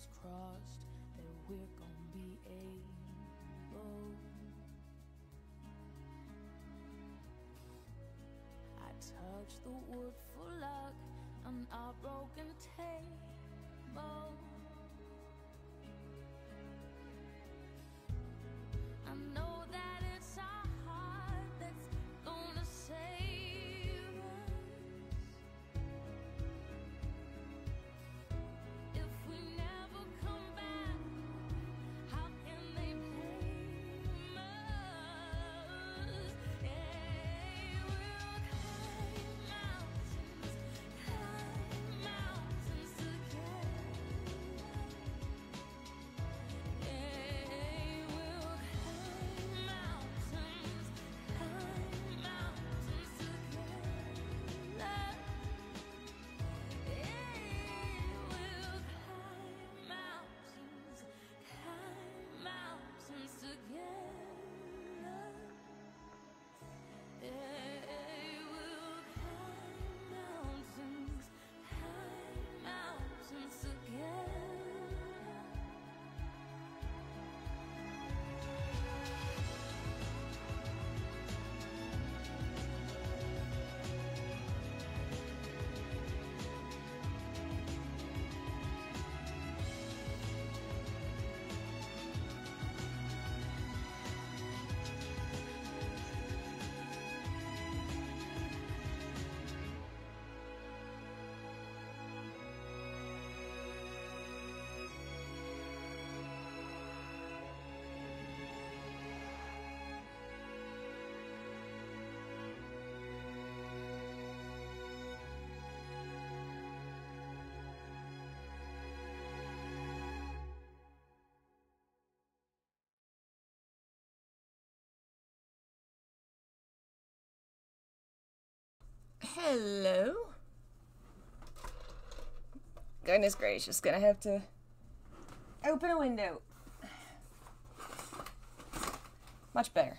fingers crossed that we're gonna be able. I touch the wood for luck on our broken table. Hello. Goodness gracious, gonna have to open a window. Much better.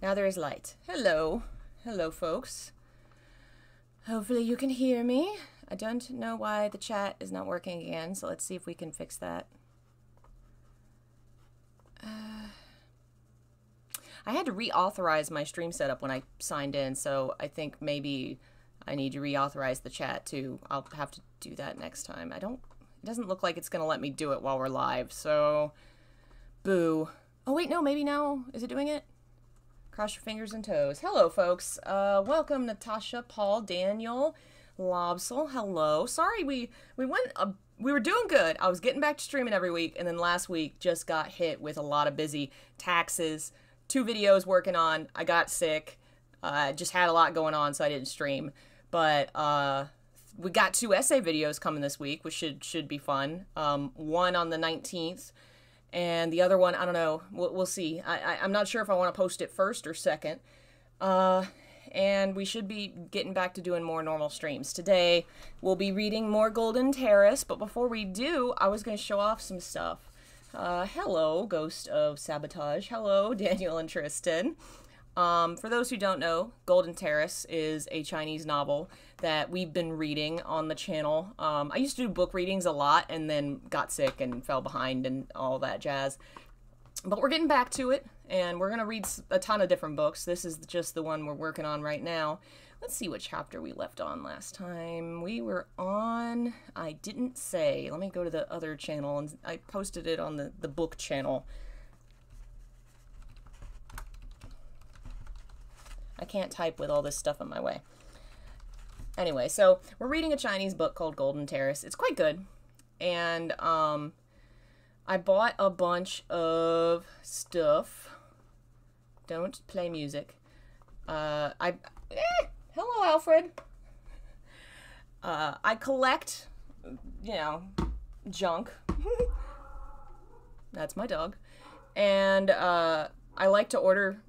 Now there is light. Hello. Hello, folks. Hopefully you can hear me. I don't know why the chat is not working again, so let's see if we can fix that. I had to reauthorize my stream setup when I signed in, so I think maybe I need to reauthorize the chat too. I'll have to do that next time. I don't. It doesn't look like it's gonna let me do it while we're live, so boo. Oh wait, no, maybe now is it doing it? Cross your fingers and toes. Hello, folks. Uh, welcome, Natasha, Paul, Daniel, Lobsel. Hello. Sorry, we we went. Uh, we were doing good. I was getting back to streaming every week, and then last week just got hit with a lot of busy taxes. Two videos working on. I got sick. Uh, just had a lot going on, so I didn't stream. But uh, we got two essay videos coming this week, which should should be fun. Um, one on the nineteenth and the other one i don't know we'll, we'll see I, I, am not sure if i want to post it first or second uh, and we should be getting back to doing more normal streams today we'll be reading more golden terrace but before we do i was going to show off some stuff uh, hello ghost of sabotage hello daniel and tristan um, for those who don't know, Golden Terrace is a Chinese novel that we've been reading on the channel. Um, I used to do book readings a lot and then got sick and fell behind and all that jazz. But we're getting back to it and we're going to read a ton of different books. This is just the one we're working on right now. Let's see what chapter we left on last time. We were on, I didn't say. Let me go to the other channel and I posted it on the, the book channel. I can't type with all this stuff in my way. Anyway, so we're reading a Chinese book called Golden Terrace. It's quite good. And um, I bought a bunch of stuff. Don't play music. Uh, I. Alfred. Uh, I collect, you know, junk. That's my dog. And uh, I like to order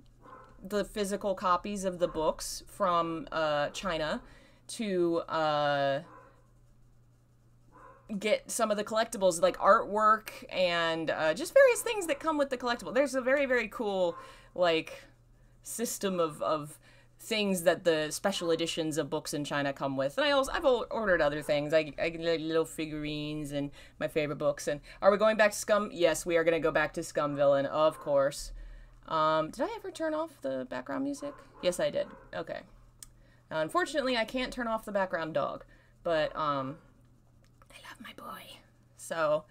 the physical copies of the books from uh, China to uh, get some of the collectibles like artwork and uh, just various things that come with the collectible. There's a very very cool like system of of things that the special editions of books in China come with. And I also I've ordered other things. I, I get little figurines and my favorite books. And are we going back to Scum? Yes, we are going to go back to Scum Villain, of course. Um, did I ever turn off the background music? Yes, I did. Okay. Now, unfortunately, I can't turn off the background dog, but um, I love my boy. So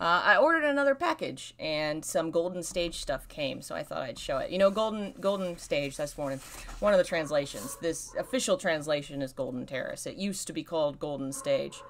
uh, I ordered another package, and some Golden Stage stuff came, so I thought I'd show it. You know, Golden Golden Stage. That's one of one of the translations. This official translation is Golden Terrace. It used to be called Golden Stage.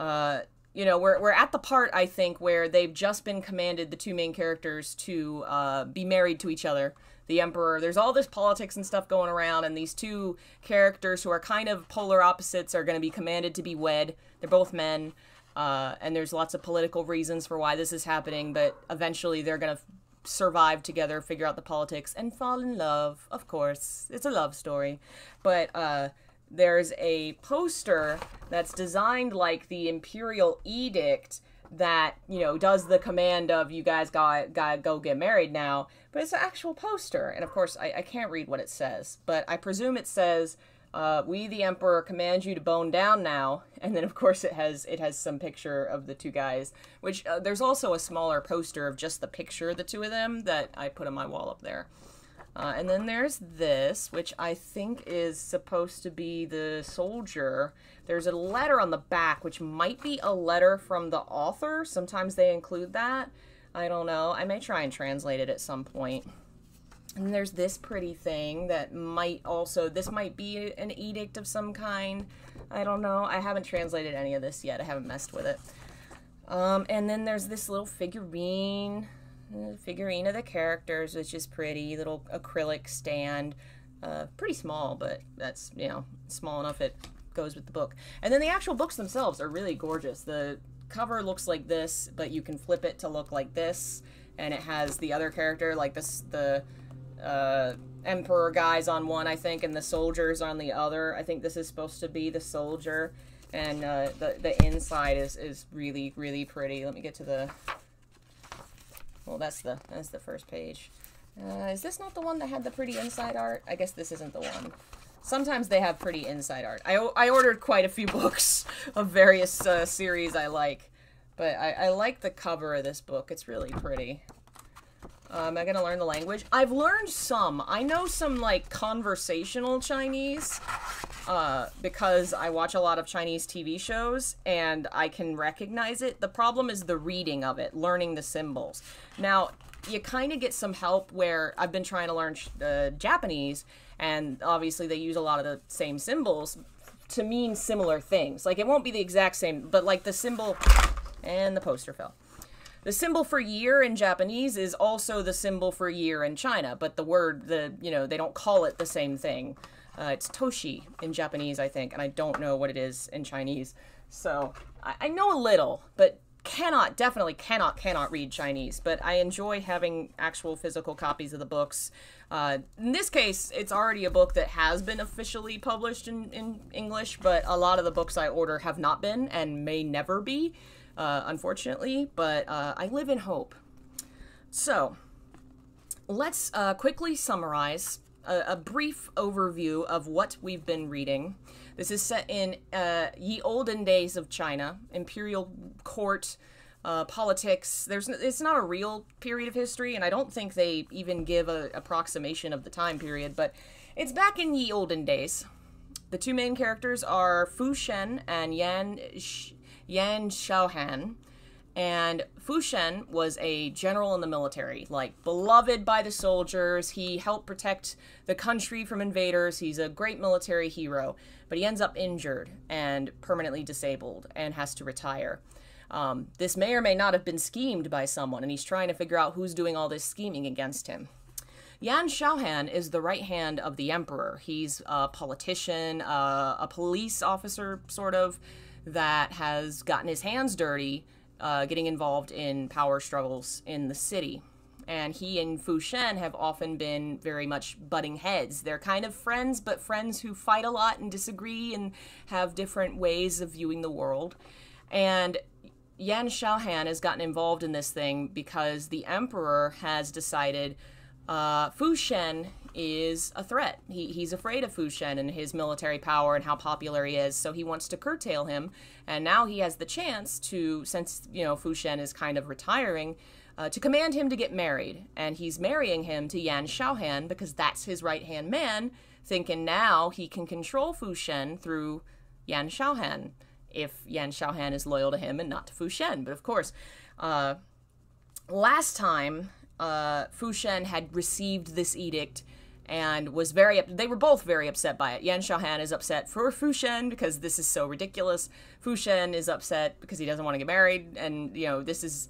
Uh, you know, we're we're at the part I think where they've just been commanded the two main characters to uh, be married to each other. The Emperor. There's all this politics and stuff going around, and these two characters who are kind of polar opposites are going to be commanded to be wed. They're both men. Uh, and there's lots of political reasons for why this is happening, but eventually they're going to f- survive together, figure out the politics, and fall in love. Of course, it's a love story. But uh, there's a poster that's designed like the Imperial Edict that you know does the command of you guys got got go get married now but it's an actual poster and of course I, I can't read what it says but i presume it says uh, we the emperor command you to bone down now. And then of course it has it has some picture of the two guys which uh, there's also a smaller poster of just the picture of the two of them that i put on my wall up there. Uh, and then there's this which i think is supposed to be the soldier. There's a letter on the back which might be a letter from the author. Sometimes they include that. I don't know. I may try and translate it at some point and there's this pretty thing that might also, this might be an edict of some kind. I don't know. I haven't translated any of this yet. I haven't messed with it. Um, and then there's this little figurine, figurine of the characters, which is pretty. Little acrylic stand. Uh, pretty small, but that's, you know, small enough it goes with the book. And then the actual books themselves are really gorgeous. The cover looks like this, but you can flip it to look like this. And it has the other character, like this, the uh, emperor guys on one, I think, and the soldiers on the other. I think this is supposed to be the soldier, and uh, the the inside is is really really pretty. Let me get to the. Well, that's the that's the first page. Uh, is this not the one that had the pretty inside art? I guess this isn't the one. Sometimes they have pretty inside art. I, I ordered quite a few books of various uh, series I like, but I, I like the cover of this book. It's really pretty. Uh, am I gonna learn the language? I've learned some. I know some like conversational Chinese uh, because I watch a lot of Chinese TV shows and I can recognize it. The problem is the reading of it, learning the symbols. Now, you kind of get some help where I've been trying to learn uh, Japanese, and obviously they use a lot of the same symbols to mean similar things. Like it won't be the exact same, but like the symbol and the poster fell. The symbol for year in Japanese is also the symbol for year in China, but the word, the you know, they don't call it the same thing. Uh, it's toshi in Japanese, I think, and I don't know what it is in Chinese. So I, I know a little, but cannot, definitely cannot, cannot read Chinese. But I enjoy having actual physical copies of the books. Uh, in this case, it's already a book that has been officially published in, in English, but a lot of the books I order have not been and may never be uh, unfortunately, but uh, I live in hope. So, let's uh, quickly summarize a, a, brief overview of what we've been reading. This is set in uh, ye olden days of China, imperial court. Uh, politics. There's it's not a real period of history, and I don't think they even give a approximation of the time period. But it's back in ye olden days. The two main characters are Fu Shen and Yan Yan Xiaohan. And Fu Shen was a general in the military, like beloved by the soldiers. He helped protect the country from invaders. He's a great military hero, but he ends up injured and permanently disabled and has to retire. Um, this may or may not have been schemed by someone, and he's trying to figure out who's doing all this scheming against him. Yan Xiaohan is the right hand of the emperor. He's a politician, uh, a police officer, sort of that has gotten his hands dirty uh, getting involved in power struggles in the city. And he and Fu Shen have often been very much butting heads. They're kind of friends, but friends who fight a lot and disagree and have different ways of viewing the world. And Yan Xiaohan has gotten involved in this thing because the emperor has decided uh, Fu Shen is a threat. He, he's afraid of Fu Shen and his military power and how popular he is, so he wants to curtail him. And now he has the chance to, since, you know, Fu Shen is kind of retiring, uh, to command him to get married. And he's marrying him to Yan Xiaohan because that's his right hand man, thinking now he can control Fu Shen through Yan Xiaohan if Yan Xiaohan is loyal to him and not to Fu Shen. But of course, uh, last time uh, Fu Shen had received this edict and was very they were both very upset by it. Yan Xiaohan is upset for Fu Shen because this is so ridiculous. Fu Shen is upset because he doesn't want to get married and you know this is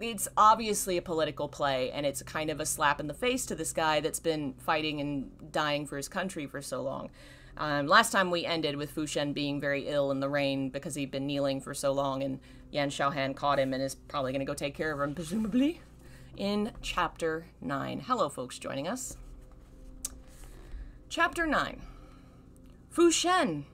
it's obviously a political play and it's kind of a slap in the face to this guy that's been fighting and dying for his country for so long. Um, last time we ended with Fu Shen being very ill in the rain because he'd been kneeling for so long, and Yan Xiaohan caught him and is probably going to go take care of him, presumably, in Chapter 9. Hello, folks joining us. Chapter 9 Fu Shen!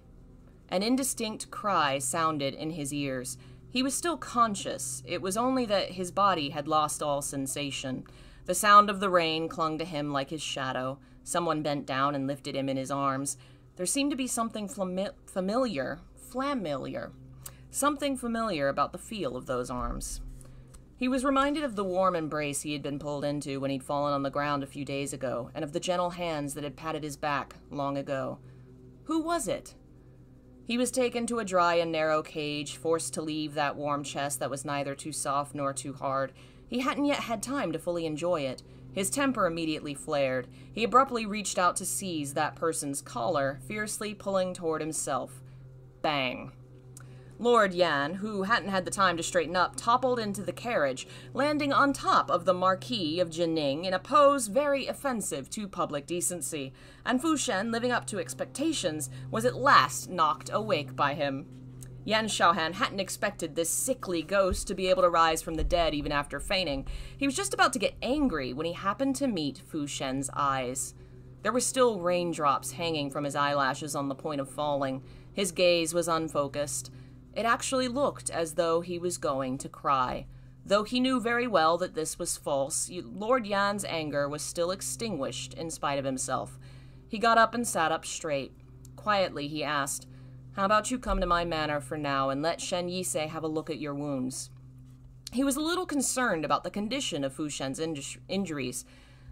An indistinct cry sounded in his ears. He was still conscious. It was only that his body had lost all sensation. The sound of the rain clung to him like his shadow. Someone bent down and lifted him in his arms. There seemed to be something familiar, familiar, something familiar about the feel of those arms. He was reminded of the warm embrace he had been pulled into when he'd fallen on the ground a few days ago, and of the gentle hands that had patted his back long ago. Who was it? He was taken to a dry and narrow cage, forced to leave that warm chest that was neither too soft nor too hard. He hadn't yet had time to fully enjoy it. His temper immediately flared. He abruptly reached out to seize that person's collar, fiercely pulling toward himself. Bang. Lord Yan, who hadn't had the time to straighten up, toppled into the carriage, landing on top of the Marquis of Jingning in a pose very offensive to public decency, and Fu Shen, living up to expectations, was at last knocked awake by him. Yan Xiaohan hadn't expected this sickly ghost to be able to rise from the dead even after fainting. He was just about to get angry when he happened to meet Fu Shen's eyes. There were still raindrops hanging from his eyelashes on the point of falling. His gaze was unfocused. It actually looked as though he was going to cry. Though he knew very well that this was false, Lord Yan's anger was still extinguished in spite of himself. He got up and sat up straight. Quietly, he asked, How about you come to my manor for now and let Shen Yisei have a look at your wounds? He was a little concerned about the condition of Fu Shen's injuries.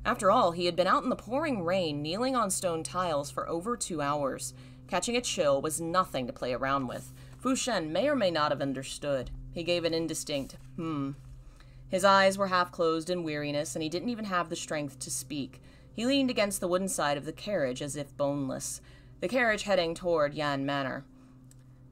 After all, he had been out in the pouring rain, kneeling on stone tiles for over two hours. Catching a chill was nothing to play around with. Fu Shen may or may not have understood. He gave an indistinct, hmm. His eyes were half closed in weariness, and he didn't even have the strength to speak. He leaned against the wooden side of the carriage as if boneless, the carriage heading toward Yan Manor.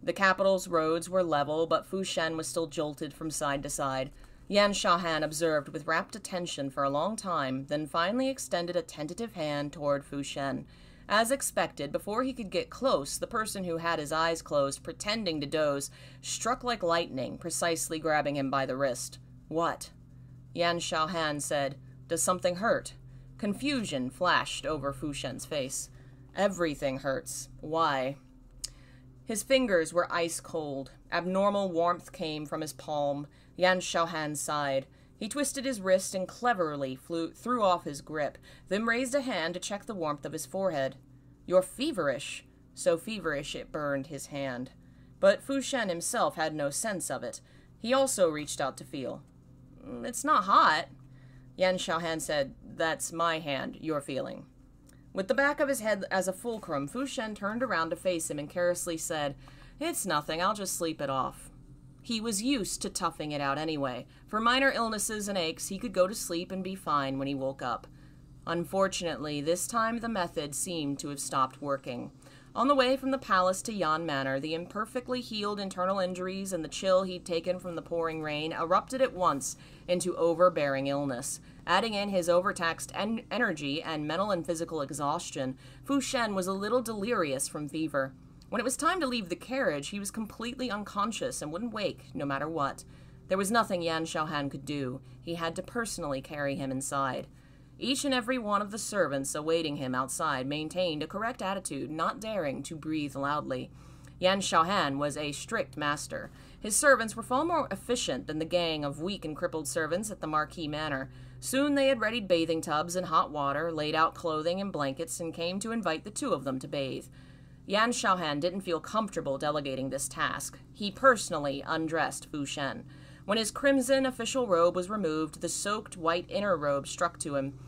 The capital's roads were level, but Fu Shen was still jolted from side to side. Yan Xiaohan observed with rapt attention for a long time, then finally extended a tentative hand toward Fu Shen. As expected, before he could get close, the person who had his eyes closed, pretending to doze, struck like lightning, precisely grabbing him by the wrist. What? Yan Xiaohan said, Does something hurt? Confusion flashed over Fu Shen's face. Everything hurts. Why? His fingers were ice cold. Abnormal warmth came from his palm. Yan Xiaohan sighed. He twisted his wrist and cleverly flew, threw off his grip, then raised a hand to check the warmth of his forehead. You're feverish. So feverish it burned his hand. But Fu Shen himself had no sense of it. He also reached out to feel. Mm, it's not hot. Yan Xiaohan said, That's my hand you're feeling. With the back of his head as a fulcrum, Fu Shen turned around to face him and carelessly said, It's nothing, I'll just sleep it off. He was used to toughing it out anyway. For minor illnesses and aches, he could go to sleep and be fine when he woke up. Unfortunately, this time the method seemed to have stopped working. On the way from the palace to Yan Manor, the imperfectly healed internal injuries and the chill he'd taken from the pouring rain erupted at once into overbearing illness. Adding in his overtaxed en- energy and mental and physical exhaustion, Fu Shen was a little delirious from fever. When it was time to leave the carriage, he was completely unconscious and wouldn't wake, no matter what. There was nothing Yan Xiaohan could do. He had to personally carry him inside. Each and every one of the servants awaiting him outside maintained a correct attitude, not daring to breathe loudly. Yan Xiaohan was a strict master. His servants were far more efficient than the gang of weak and crippled servants at the Marquis Manor. Soon they had readied bathing tubs and hot water, laid out clothing and blankets, and came to invite the two of them to bathe. Yan Xiaohan didn't feel comfortable delegating this task. He personally undressed Fu Shen. When his crimson official robe was removed, the soaked white inner robe struck to him,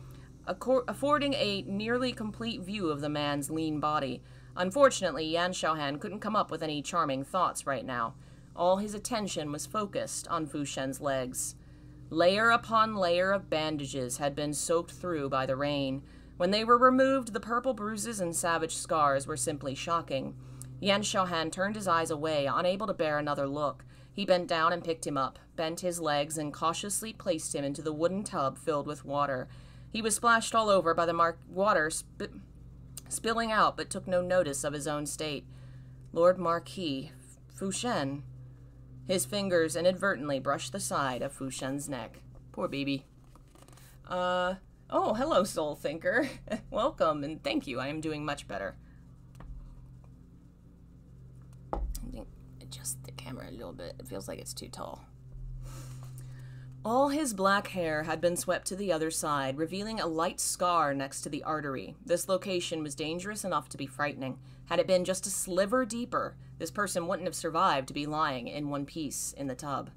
affording a nearly complete view of the man's lean body. Unfortunately, Yan Xiaohan couldn't come up with any charming thoughts right now. All his attention was focused on Fu Shen's legs. Layer upon layer of bandages had been soaked through by the rain. When they were removed, the purple bruises and savage scars were simply shocking. Yan Xiaohan turned his eyes away, unable to bear another look. He bent down and picked him up, bent his legs, and cautiously placed him into the wooden tub filled with water. He was splashed all over by the water sp- spilling out, but took no notice of his own state. Lord Marquis, Fu Shen, his fingers inadvertently brushed the side of Fu Shen's neck. Poor baby. Uh, oh, hello, Soul Thinker. Welcome and thank you. I am doing much better. I think adjust the camera a little bit. It feels like it's too tall. All his black hair had been swept to the other side, revealing a light scar next to the artery. This location was dangerous enough to be frightening. Had it been just a sliver deeper, this person wouldn't have survived to be lying in one piece in the tub.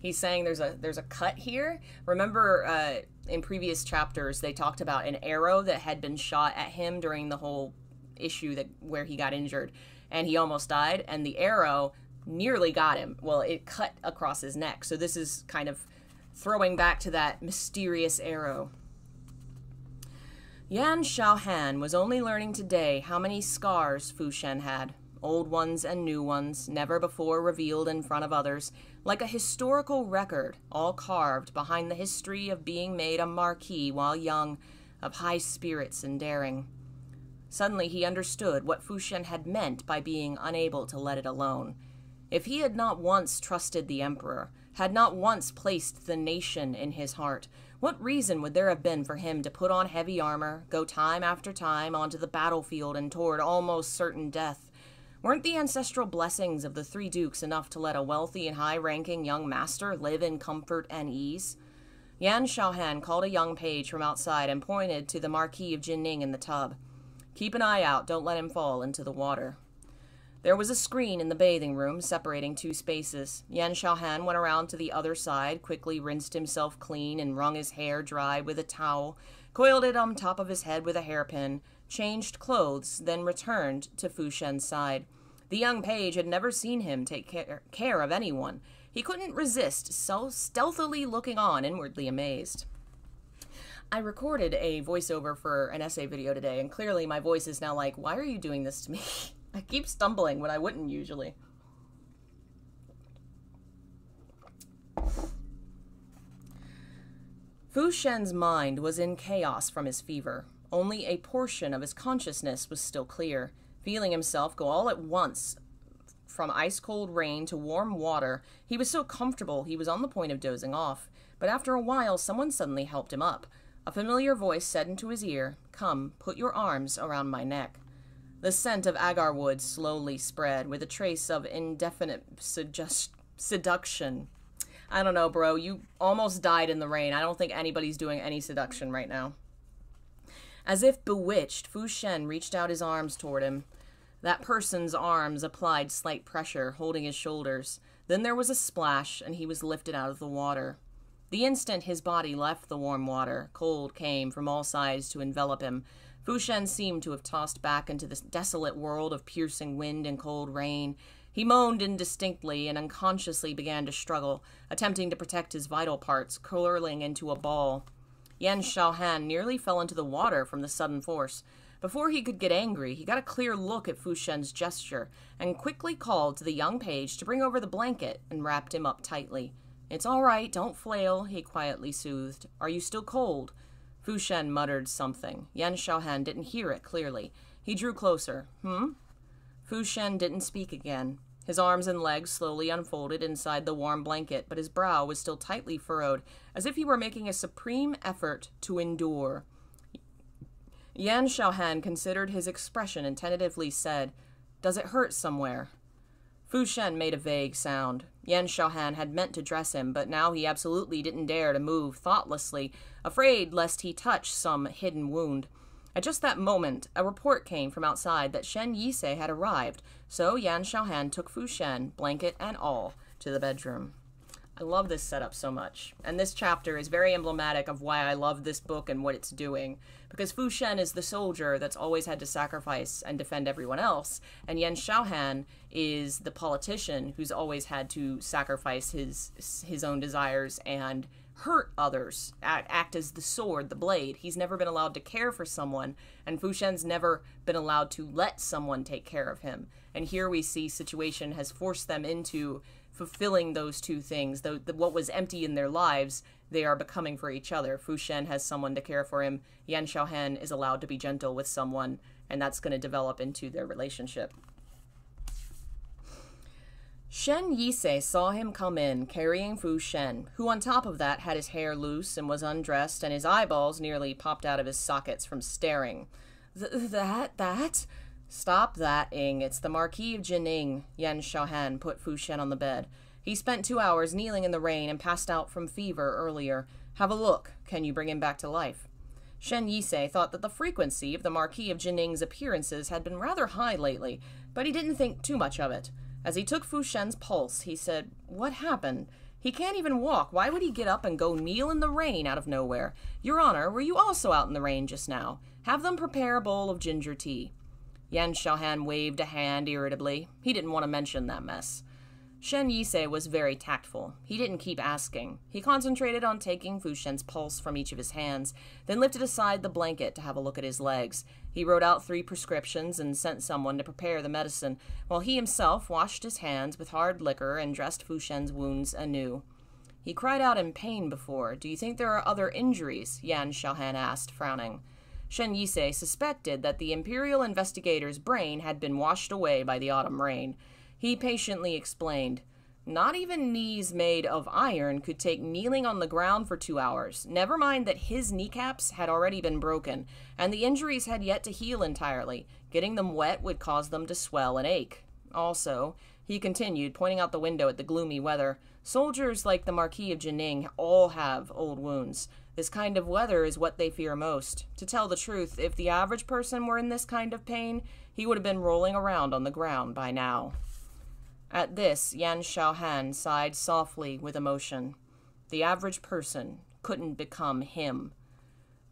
He's saying there's a there's a cut here. Remember, uh, in previous chapters, they talked about an arrow that had been shot at him during the whole issue that where he got injured, and he almost died. And the arrow nearly got him. Well, it cut across his neck. So this is kind of throwing back to that mysterious arrow. Yan Xiaohan was only learning today how many scars Fu Shen had, old ones and new ones, never before revealed in front of others, like a historical record, all carved behind the history of being made a marquis while young, of high spirits and daring. Suddenly he understood what Fu Shen had meant by being unable to let it alone. If he had not once trusted the Emperor, had not once placed the nation in his heart, what reason would there have been for him to put on heavy armor, go time after time onto the battlefield and toward almost certain death? Weren't the ancestral blessings of the three dukes enough to let a wealthy and high ranking young master live in comfort and ease? Yan Xiaohan called a young page from outside and pointed to the Marquis of Jingning in the tub. Keep an eye out, don't let him fall into the water. There was a screen in the bathing room separating two spaces. Yan Xiaohan went around to the other side, quickly rinsed himself clean and wrung his hair dry with a towel, coiled it on top of his head with a hairpin, changed clothes, then returned to Fu Shen's side. The young page had never seen him take care, care of anyone. He couldn't resist so stealthily looking on, inwardly amazed. I recorded a voiceover for an essay video today, and clearly my voice is now like, Why are you doing this to me? I keep stumbling when I wouldn't usually. Fu Shen's mind was in chaos from his fever. Only a portion of his consciousness was still clear. Feeling himself go all at once from ice cold rain to warm water, he was so comfortable he was on the point of dozing off. But after a while, someone suddenly helped him up. A familiar voice said into his ear, Come, put your arms around my neck. The scent of agar wood slowly spread, with a trace of indefinite suggest- seduction. I don't know, bro. You almost died in the rain. I don't think anybody's doing any seduction right now. As if bewitched, Fu Shen reached out his arms toward him. That person's arms applied slight pressure, holding his shoulders. Then there was a splash, and he was lifted out of the water. The instant his body left the warm water, cold came from all sides to envelop him, Fu Shen seemed to have tossed back into this desolate world of piercing wind and cold rain. He moaned indistinctly and unconsciously began to struggle, attempting to protect his vital parts, curling into a ball. Yan Xiaohan nearly fell into the water from the sudden force. Before he could get angry, he got a clear look at Fu Shen's gesture and quickly called to the young page to bring over the blanket and wrapped him up tightly. It's all right, don't flail, he quietly soothed. Are you still cold? Fu Shen muttered something. Yan Xiaohan didn't hear it clearly. He drew closer. Hmm? Fu Shen didn't speak again. His arms and legs slowly unfolded inside the warm blanket, but his brow was still tightly furrowed, as if he were making a supreme effort to endure. Yan Xiaohan considered his expression and tentatively said, Does it hurt somewhere? Fu Shen made a vague sound. Yan Xiaohan had meant to dress him, but now he absolutely didn't dare to move thoughtlessly, afraid lest he touch some hidden wound. At just that moment, a report came from outside that Shen Yisei had arrived, so Yan Xiaohan took Fu Shen, blanket and all, to the bedroom. I love this setup so much. And this chapter is very emblematic of why I love this book and what it's doing. Because Fu Shen is the soldier that's always had to sacrifice and defend everyone else, and Yan Xiaohan is the politician who's always had to sacrifice his his own desires and hurt others, act, as the sword, the blade. He's never been allowed to care for someone, and Fu Shen's never been allowed to let someone take care of him. And here we see situation has forced them into fulfilling those two things. The, what was empty in their lives, they are becoming for each other. Fu Shen has someone to care for him. Yan Xiaohan is allowed to be gentle with someone, and that's going to develop into their relationship. Shen Yisei saw him come in, carrying Fu Shen, who on top of that had his hair loose and was undressed, and his eyeballs nearly popped out of his sockets from staring. Th- that, that? Stop that, Ing. It's the Marquis of Jingning. Yan Xiaohan put Fu Shen on the bed. He spent two hours kneeling in the rain and passed out from fever earlier. Have a look. Can you bring him back to life? Shen Yisei thought that the frequency of the Marquis of Jingning's appearances had been rather high lately, but he didn't think too much of it. As he took Fu Shen's pulse, he said, What happened? He can't even walk. Why would he get up and go kneel in the rain out of nowhere? Your Honor, were you also out in the rain just now? Have them prepare a bowl of ginger tea. Yan Xiaohan waved a hand irritably. He didn't want to mention that mess. Shen Yisei was very tactful. He didn't keep asking. He concentrated on taking Fu Shen's pulse from each of his hands, then lifted aside the blanket to have a look at his legs. He wrote out three prescriptions and sent someone to prepare the medicine, while he himself washed his hands with hard liquor and dressed Fu Shen's wounds anew. He cried out in pain before. Do you think there are other injuries? Yan Xiaohan asked, frowning. Shen Yisei suspected that the Imperial investigator's brain had been washed away by the autumn rain. He patiently explained, Not even knees made of iron could take kneeling on the ground for two hours. Never mind that his kneecaps had already been broken, and the injuries had yet to heal entirely. Getting them wet would cause them to swell and ache. Also, he continued, pointing out the window at the gloomy weather, soldiers like the Marquis of Jingning all have old wounds. This kind of weather is what they fear most. To tell the truth, if the average person were in this kind of pain, he would have been rolling around on the ground by now. At this, Yan Xiaohan sighed softly with emotion. The average person couldn't become him.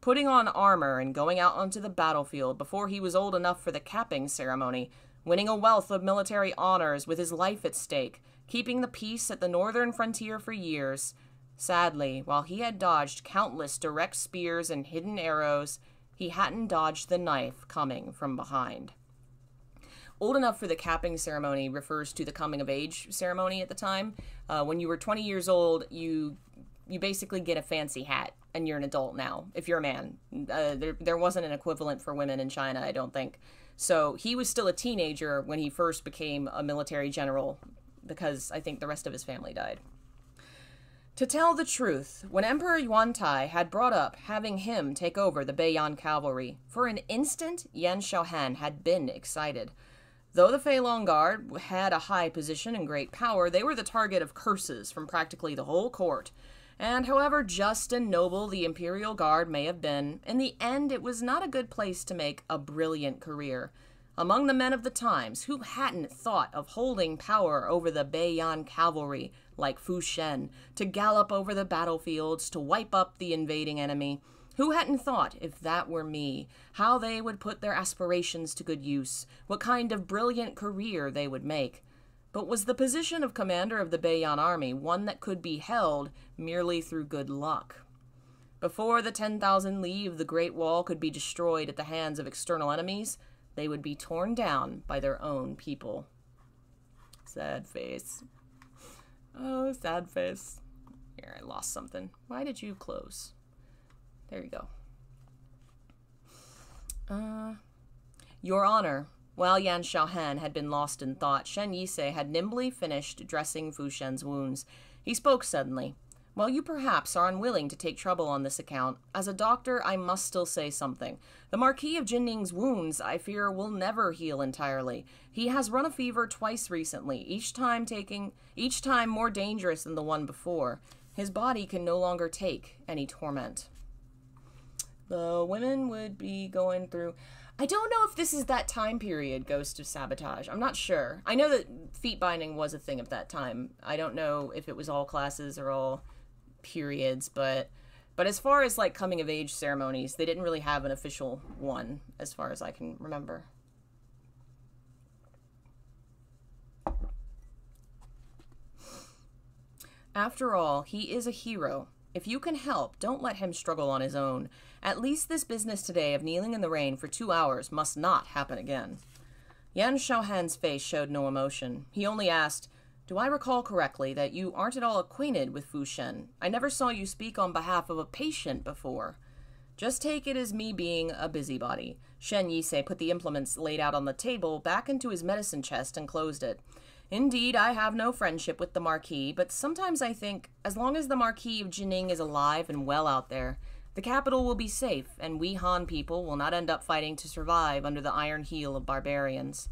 Putting on armor and going out onto the battlefield before he was old enough for the capping ceremony, winning a wealth of military honors with his life at stake, keeping the peace at the northern frontier for years, Sadly, while he had dodged countless direct spears and hidden arrows, he hadn't dodged the knife coming from behind. Old enough for the capping ceremony refers to the coming of age ceremony at the time. Uh, when you were 20 years old, you you basically get a fancy hat, and you're an adult now. If you're a man, uh, there there wasn't an equivalent for women in China, I don't think. So he was still a teenager when he first became a military general, because I think the rest of his family died. To tell the truth, when Emperor Yuan-tai had brought up having him take over the Beiyan cavalry, for an instant Yan Xiaohan had been excited. Though the Long Guard had a high position and great power, they were the target of curses from practically the whole court. And however just and noble the Imperial Guard may have been, in the end it was not a good place to make a brilliant career. Among the men of the times, who hadn't thought of holding power over the Beiyan cavalry like Fu Shen, to gallop over the battlefields to wipe up the invading enemy. Who hadn't thought, if that were me, how they would put their aspirations to good use, what kind of brilliant career they would make? But was the position of commander of the Beiyan army one that could be held merely through good luck? Before the 10,000 li of the Great Wall could be destroyed at the hands of external enemies, they would be torn down by their own people. Sad face. Oh, sad face. Here, I lost something. Why did you close? There you go. Uh, Your Honor, while Yan Xiaohan had been lost in thought, Shen Yisei had nimbly finished dressing Fu Shen's wounds. He spoke suddenly. While you perhaps are unwilling to take trouble on this account, as a doctor I must still say something. The Marquis of Jingning's wounds, I fear, will never heal entirely. He has run a fever twice recently, each time taking each time more dangerous than the one before. His body can no longer take any torment. The women would be going through I don't know if this is that time period, Ghost of Sabotage. I'm not sure. I know that feet binding was a thing at that time. I don't know if it was all classes or all periods, but but as far as like coming of age ceremonies, they didn't really have an official one as far as I can remember. After all, he is a hero. If you can help, don't let him struggle on his own. At least this business today of kneeling in the rain for two hours must not happen again. Yan Xiaohan's face showed no emotion. He only asked, Do I recall correctly that you aren't at all acquainted with Fu Shen? I never saw you speak on behalf of a patient before. Just take it as me being a busybody. Shen Yisei put the implements laid out on the table back into his medicine chest and closed it. Indeed, I have no friendship with the Marquis, but sometimes I think, as long as the Marquis of Jingning is alive and well out there, the capital will be safe, and we Han people will not end up fighting to survive under the iron heel of barbarians.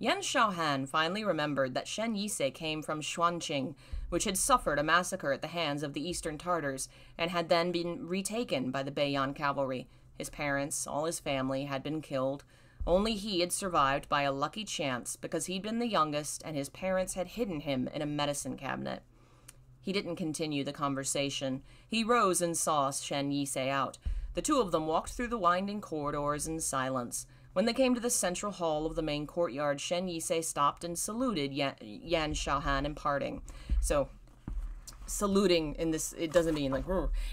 Yan Xiaohan finally remembered that Shen Yisei came from Xuanqing, which had suffered a massacre at the hands of the Eastern Tartars, and had then been retaken by the Beiyan cavalry. His parents, all his family, had been killed, only he had survived by a lucky chance because he'd been the youngest and his parents had hidden him in a medicine cabinet. He didn't continue the conversation. He rose and saw Shen Yisei out. The two of them walked through the winding corridors in silence. When they came to the central hall of the main courtyard, Shen Yisei stopped and saluted Yan, Yan Xiaohan in parting. So, saluting in this, it doesn't mean like,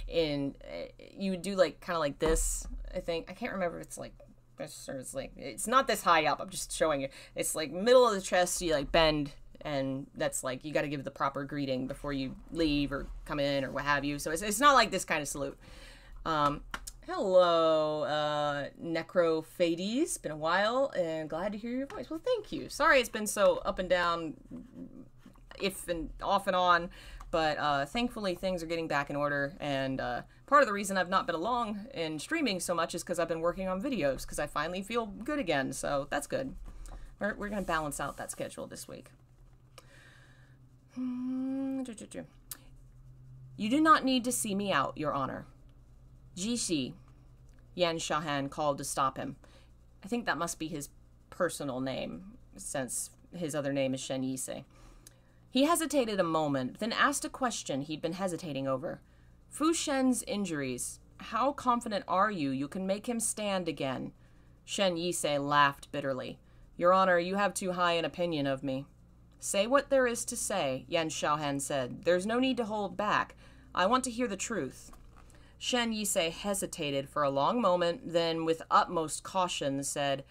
in, eh, you would do like, kind of like this, I think. I can't remember if it's like this it's like it's not this high up. I'm just showing you. It's like middle of the chest. You like bend, and that's like you got to give the proper greeting before you leave or come in or what have you. So it's, it's not like this kind of salute. Um, hello, uh, Necrophades. Been a while, and glad to hear your voice. Well, thank you. Sorry it's been so up and down, if and off and on, but uh, thankfully things are getting back in order and. Uh, part of the reason I've not been along in streaming so much is because I've been working on videos because I finally feel good again. So that's good. We're, we're going to balance out that schedule this week. Hmm, you do not need to see me out, Your Honor. Jishi, Yan Xiaohan called to stop him. I think that must be his personal name, since his other name is Shen Yisei. He hesitated a moment, then asked a question he'd been hesitating over. Fu Shen's injuries. How confident are you you can make him stand again? Shen Yisei laughed bitterly. Your Honor, you have too high an opinion of me. Say what there is to say, Yan Xiaohan said. There's no need to hold back. I want to hear the truth. Shen Yisei hesitated for a long moment, then, with utmost caution, said,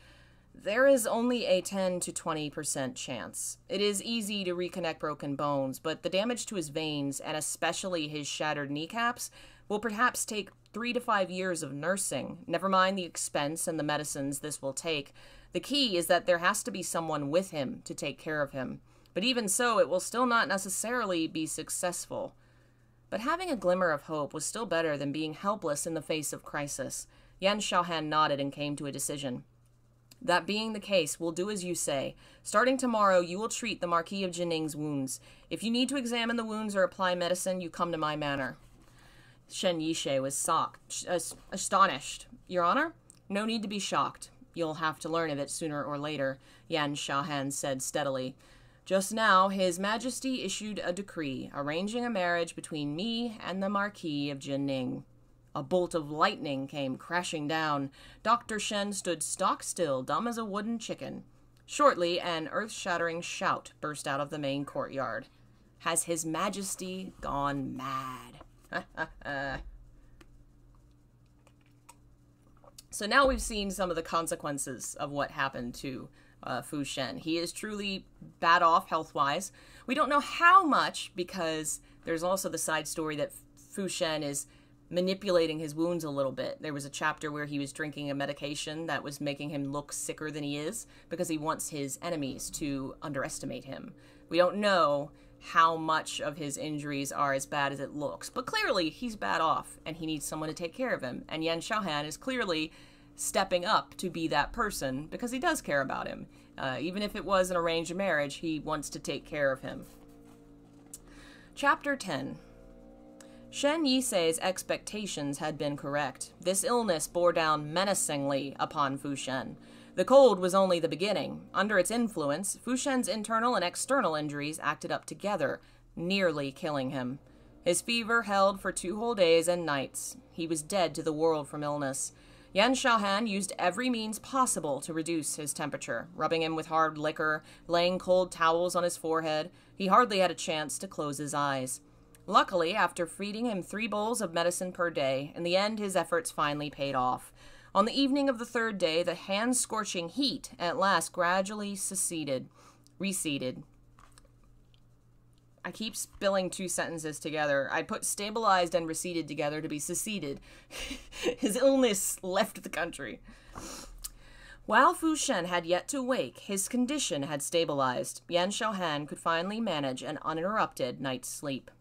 there is only a 10 to 20% chance. It is easy to reconnect broken bones, but the damage to his veins, and especially his shattered kneecaps, will perhaps take three to five years of nursing, never mind the expense and the medicines this will take. The key is that there has to be someone with him to take care of him. But even so, it will still not necessarily be successful. But having a glimmer of hope was still better than being helpless in the face of crisis. Yan Xiaohan nodded and came to a decision. That being the case, we'll do as you say. Starting tomorrow, you will treat the Marquis of Jingning's wounds. If you need to examine the wounds or apply medicine, you come to my manor. Shen Yisei was socked, astonished. Your Honor? No need to be shocked. You'll have to learn of it sooner or later, Yan Xiaohan said steadily. Just now, His Majesty issued a decree arranging a marriage between me and the Marquis of Jingning. A bolt of lightning came crashing down. Dr. Shen stood stock still, dumb as a wooden chicken. Shortly, an earth shattering shout burst out of the main courtyard. Has His Majesty gone mad? so now we've seen some of the consequences of what happened to uh, Fu Shen. He is truly bad off health wise. We don't know how much because there's also the side story that Fu Shen is manipulating his wounds a little bit. There was a chapter where he was drinking a medication that was making him look sicker than he is because he wants his enemies to underestimate him. We don't know how much of his injuries are as bad as it looks. But clearly, he's bad off and he needs someone to take care of him. And Yan Xiaohan is clearly stepping up to be that person because he does care about him. Uh, even if it was an arranged marriage, he wants to take care of him. Chapter 10 Shen Yisei's expectations had been correct. This illness bore down menacingly upon Fu Shen. The cold was only the beginning. Under its influence, Fu Shen's internal and external injuries acted up together, nearly killing him. His fever held for two whole days and nights. He was dead to the world from illness. Yan Xiaohan used every means possible to reduce his temperature, rubbing him with hard liquor, laying cold towels on his forehead. He hardly had a chance to close his eyes. Luckily, after feeding him three bowls of medicine per day, in the end his efforts finally paid off. On the evening of the third day, the hand scorching heat at last gradually seceded, receded. I keep spilling two sentences together. I put stabilized and receded together to be seceded. His illness left the country. While Fu Shen had yet to wake, his condition had stabilized. Yan Xiaohan could finally manage an uninterrupted night's sleep.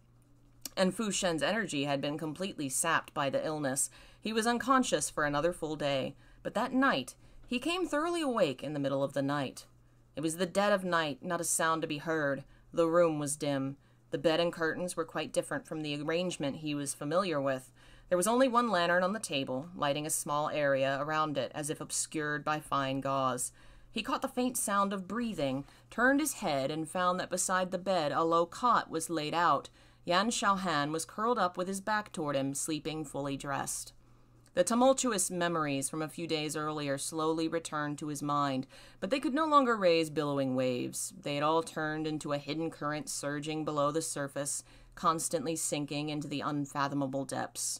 And Fu Shen's energy had been completely sapped by the illness. He was unconscious for another full day, but that night he came thoroughly awake in the middle of the night. It was the dead of night, not a sound to be heard. The room was dim. The bed and curtains were quite different from the arrangement he was familiar with. There was only one lantern on the table, lighting a small area around it as if obscured by fine gauze. He caught the faint sound of breathing, turned his head, and found that beside the bed a low cot was laid out. Yan Xiaohan was curled up with his back toward him, sleeping fully dressed. The tumultuous memories from a few days earlier slowly returned to his mind, but they could no longer raise billowing waves. They had all turned into a hidden current surging below the surface, constantly sinking into the unfathomable depths.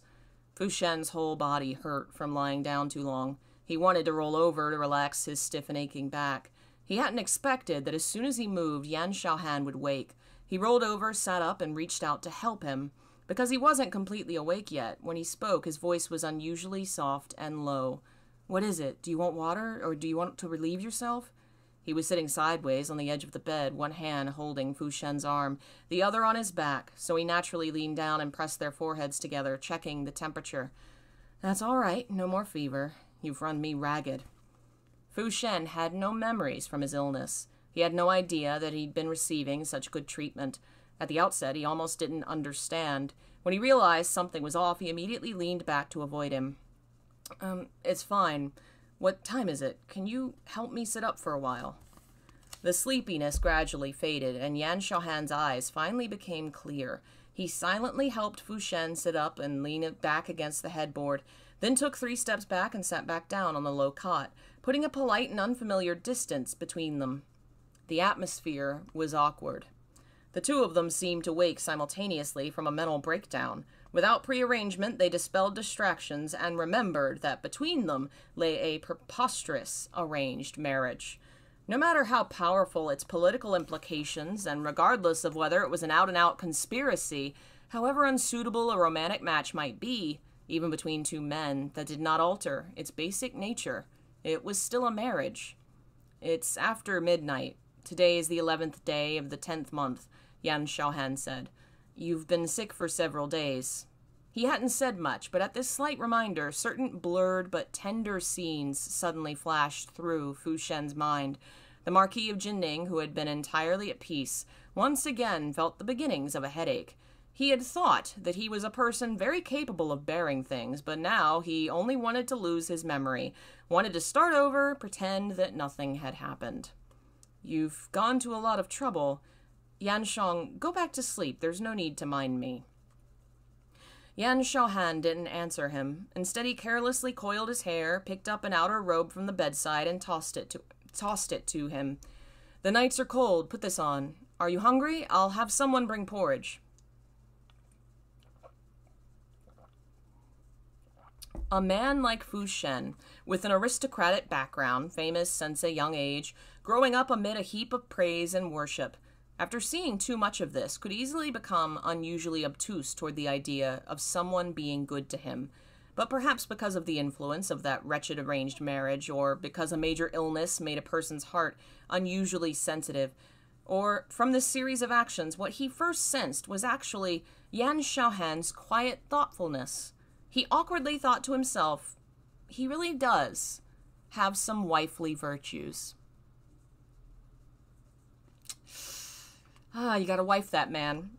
Fu Shen's whole body hurt from lying down too long. He wanted to roll over to relax his stiff and aching back. He hadn't expected that as soon as he moved, Yan Xiaohan would wake. He rolled over, sat up, and reached out to help him. Because he wasn't completely awake yet, when he spoke, his voice was unusually soft and low. What is it? Do you want water, or do you want to relieve yourself? He was sitting sideways on the edge of the bed, one hand holding Fu Shen's arm, the other on his back, so he naturally leaned down and pressed their foreheads together, checking the temperature. That's all right, no more fever. You've run me ragged. Fu Shen had no memories from his illness. He had no idea that he'd been receiving such good treatment. At the outset, he almost didn't understand. When he realized something was off, he immediately leaned back to avoid him. Um, it's fine. What time is it? Can you help me sit up for a while? The sleepiness gradually faded, and Yan Xiaohan's eyes finally became clear. He silently helped Fu Shen sit up and lean back against the headboard, then took three steps back and sat back down on the low cot, putting a polite and unfamiliar distance between them. The atmosphere was awkward. The two of them seemed to wake simultaneously from a mental breakdown. Without prearrangement, they dispelled distractions and remembered that between them lay a preposterous arranged marriage. No matter how powerful its political implications, and regardless of whether it was an out and out conspiracy, however unsuitable a romantic match might be, even between two men, that did not alter its basic nature. It was still a marriage. It's after midnight. Today is the eleventh day of the tenth month. Yan Xiaohan said. You've been sick for several days. He hadn't said much, but at this slight reminder, certain blurred but tender scenes suddenly flashed through Fu Shen's mind. The Marquis of Jingning, who had been entirely at peace, once again felt the beginnings of a headache. He had thought that he was a person very capable of bearing things, but now he only wanted to lose his memory, wanted to start over, pretend that nothing had happened. You've gone to a lot of trouble, Yan Shang, go back to sleep. There's no need to mind me. Yan Xiaohan didn't answer him. Instead, he carelessly coiled his hair, picked up an outer robe from the bedside, and tossed it to tossed it to him. The nights are cold. Put this on. Are you hungry? I'll have someone bring porridge. A man like Fu Shen, with an aristocratic background, famous since a young age, growing up amid a heap of praise and worship, after seeing too much of this, could easily become unusually obtuse toward the idea of someone being good to him. But perhaps because of the influence of that wretched arranged marriage, or because a major illness made a person's heart unusually sensitive, or from this series of actions, what he first sensed was actually Yan Xiaohan's quiet thoughtfulness. He awkwardly thought to himself, he really does have some wifely virtues. Ah, you gotta wife that man.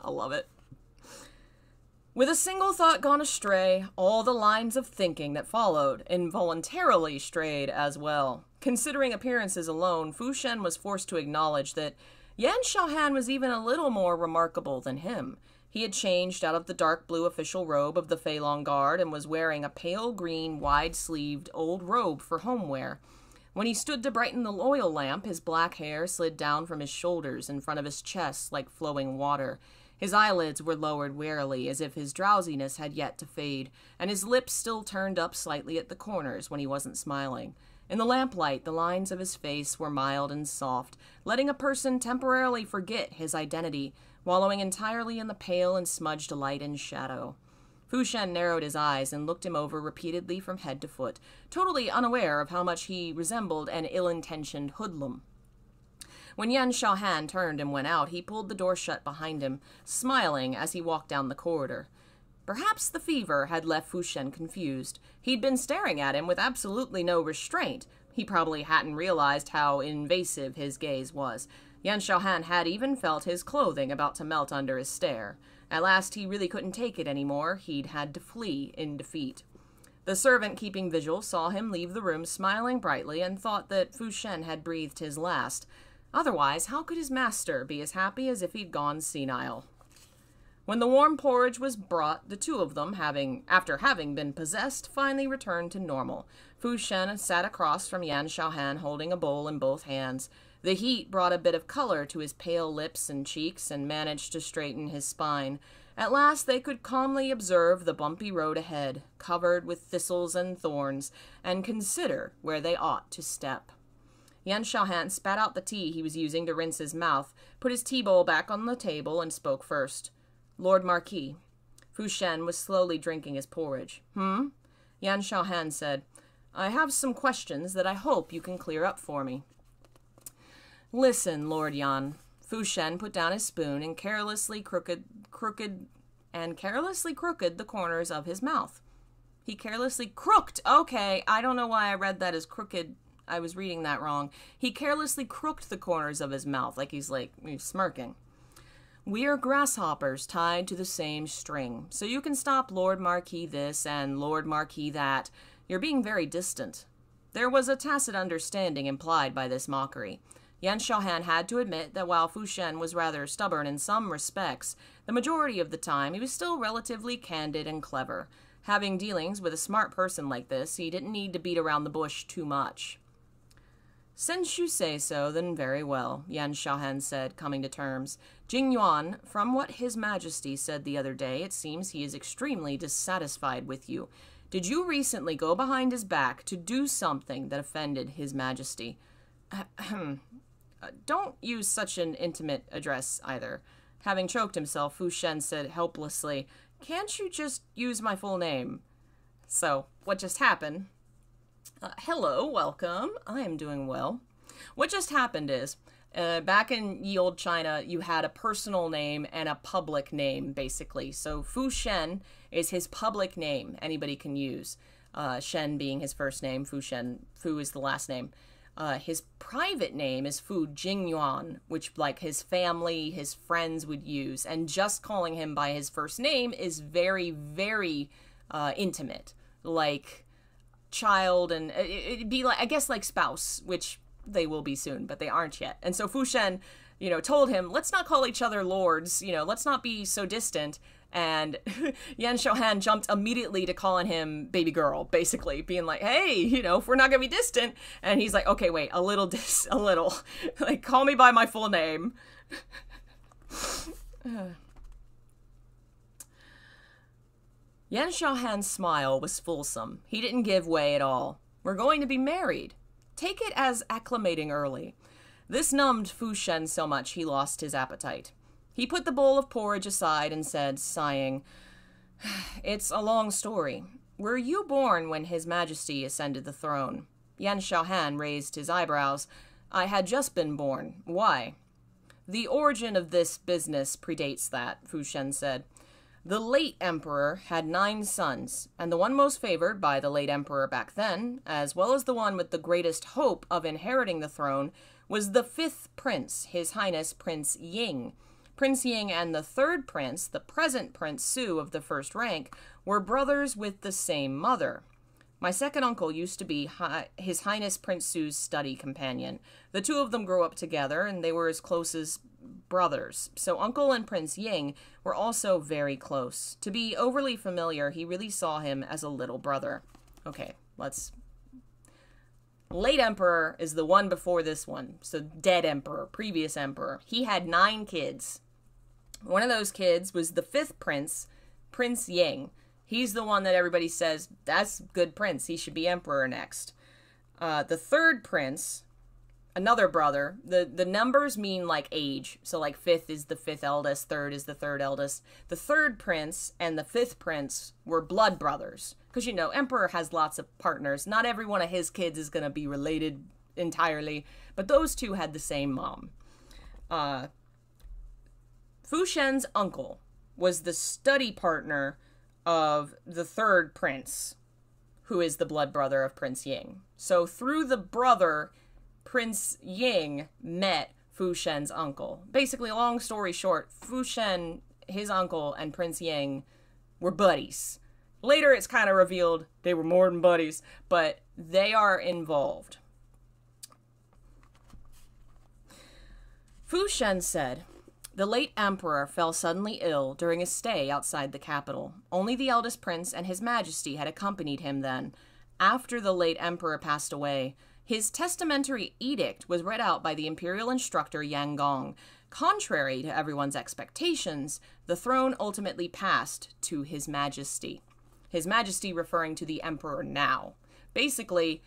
I love it. With a single thought gone astray, all the lines of thinking that followed involuntarily strayed as well. Considering appearances alone, Fu Shen was forced to acknowledge that Yan Xiaohan was even a little more remarkable than him. He had changed out of the dark blue official robe of the Feilong Guard and was wearing a pale green, wide sleeved old robe for home wear. When he stood to brighten the oil lamp, his black hair slid down from his shoulders in front of his chest like flowing water. His eyelids were lowered wearily, as if his drowsiness had yet to fade, and his lips still turned up slightly at the corners when he wasn't smiling. In the lamplight, the lines of his face were mild and soft, letting a person temporarily forget his identity, wallowing entirely in the pale and smudged light and shadow. Fu Shen narrowed his eyes and looked him over repeatedly from head to foot, totally unaware of how much he resembled an ill intentioned hoodlum. When Yan Xiaohan turned and went out, he pulled the door shut behind him, smiling as he walked down the corridor. Perhaps the fever had left Fu Shen confused. He'd been staring at him with absolutely no restraint. He probably hadn't realized how invasive his gaze was. Yan Xiaohan had even felt his clothing about to melt under his stare. At last he really couldn't take it any more. He'd had to flee in defeat. The servant keeping vigil saw him leave the room smiling brightly and thought that Fu Shen had breathed his last. Otherwise, how could his master be as happy as if he'd gone senile? When the warm porridge was brought, the two of them, having after having been possessed, finally returned to normal. Fu Shen sat across from Yan Xiaohan holding a bowl in both hands. The heat brought a bit of color to his pale lips and cheeks and managed to straighten his spine. At last they could calmly observe the bumpy road ahead, covered with thistles and thorns, and consider where they ought to step. Yan Xiaohan spat out the tea he was using to rinse his mouth, put his tea bowl back on the table, and spoke first. Lord Marquis. Fu Shen was slowly drinking his porridge. Hmm? Yan Xiaohan said, I have some questions that I hope you can clear up for me. Listen, Lord Yan. Fu Shen put down his spoon and carelessly crooked, crooked, and carelessly crooked the corners of his mouth. He carelessly crooked. Okay, I don't know why I read that as crooked. I was reading that wrong. He carelessly crooked the corners of his mouth, like he's like he's smirking. We are grasshoppers tied to the same string, so you can stop Lord Marquis this and Lord Marquis that. You're being very distant. There was a tacit understanding implied by this mockery. Yan Xiaohan had to admit that while Fu Shen was rather stubborn in some respects, the majority of the time he was still relatively candid and clever. Having dealings with a smart person like this, he didn't need to beat around the bush too much. Since you say so, then very well, Yan Xiaohan said, coming to terms. Jing Yuan, from what His Majesty said the other day, it seems he is extremely dissatisfied with you. Did you recently go behind his back to do something that offended His Majesty? Don't use such an intimate address either. Having choked himself, Fu Shen said helplessly, Can't you just use my full name? So, what just happened? Uh, hello, welcome. I am doing well. What just happened is, uh, back in ye old China, you had a personal name and a public name, basically. So Fu Shen is his public name, anybody can use. Uh, Shen being his first name, Fu Shen, Fu is the last name. Uh, his private name is Fu Jingyuan, which like his family, his friends would use, and just calling him by his first name is very, very uh, intimate, like child, and uh, it'd be like I guess like spouse, which they will be soon, but they aren't yet. And so Fu Shen, you know, told him, let's not call each other lords, you know, let's not be so distant and Yan Xiaohan jumped immediately to calling him baby girl, basically being like, "Hey, you know, if we're not gonna be distant," and he's like, "Okay, wait, a little dis, a little, like, call me by my full name." Yan Xiaohan's smile was fulsome. He didn't give way at all. We're going to be married. Take it as acclimating early. This numbed Fu Shen so much he lost his appetite. He put the bowl of porridge aside and said, sighing, It's a long story. Were you born when His Majesty ascended the throne? Yan Xiaohan raised his eyebrows. I had just been born. Why? The origin of this business predates that, Fu Shen said. The late emperor had nine sons, and the one most favored by the late emperor back then, as well as the one with the greatest hope of inheriting the throne, was the fifth prince, His Highness Prince Ying. Prince Ying and the third prince, the present Prince Su of the first rank, were brothers with the same mother. My second uncle used to be Hi- His Highness Prince Su's study companion. The two of them grew up together, and they were as close as brothers. So Uncle and Prince Ying were also very close. To be overly familiar, he really saw him as a little brother. Okay, let's. Late Emperor is the one before this one. So dead Emperor, previous Emperor. He had nine kids. One of those kids was the fifth prince, Prince Ying. He's the one that everybody says, that's good prince. He should be emperor next. Uh, the third prince, another brother. The the numbers mean like age. So like fifth is the fifth eldest, third is the third eldest. The third prince and the fifth prince were blood brothers. Because you know, emperor has lots of partners. Not every one of his kids is gonna be related entirely, but those two had the same mom. Uh, Fu Shen's uncle was the study partner of the third prince, who is the blood brother of Prince Ying. So through the brother, Prince Ying met Fu Shen's uncle. Basically, long story short, Fu Shen, his uncle, and Prince Ying were buddies. Later, it's kind of revealed they were more than buddies, but they are involved. Fu Shen said, the late emperor fell suddenly ill during a stay outside the capital. Only the eldest prince and his majesty had accompanied him then. After the late emperor passed away, his testamentary edict was read out by the imperial instructor Yang Gong. Contrary to everyone's expectations, the throne ultimately passed to His Majesty. His Majesty referring to the emperor now. Basically,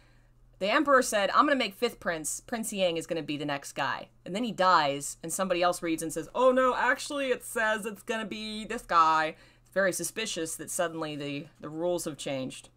the emperor said, I'm going to make fifth prince. Prince Yang is going to be the next guy. And then he dies, and somebody else reads and says, Oh no, actually, it says it's going to be this guy. It's very suspicious that suddenly the, the rules have changed.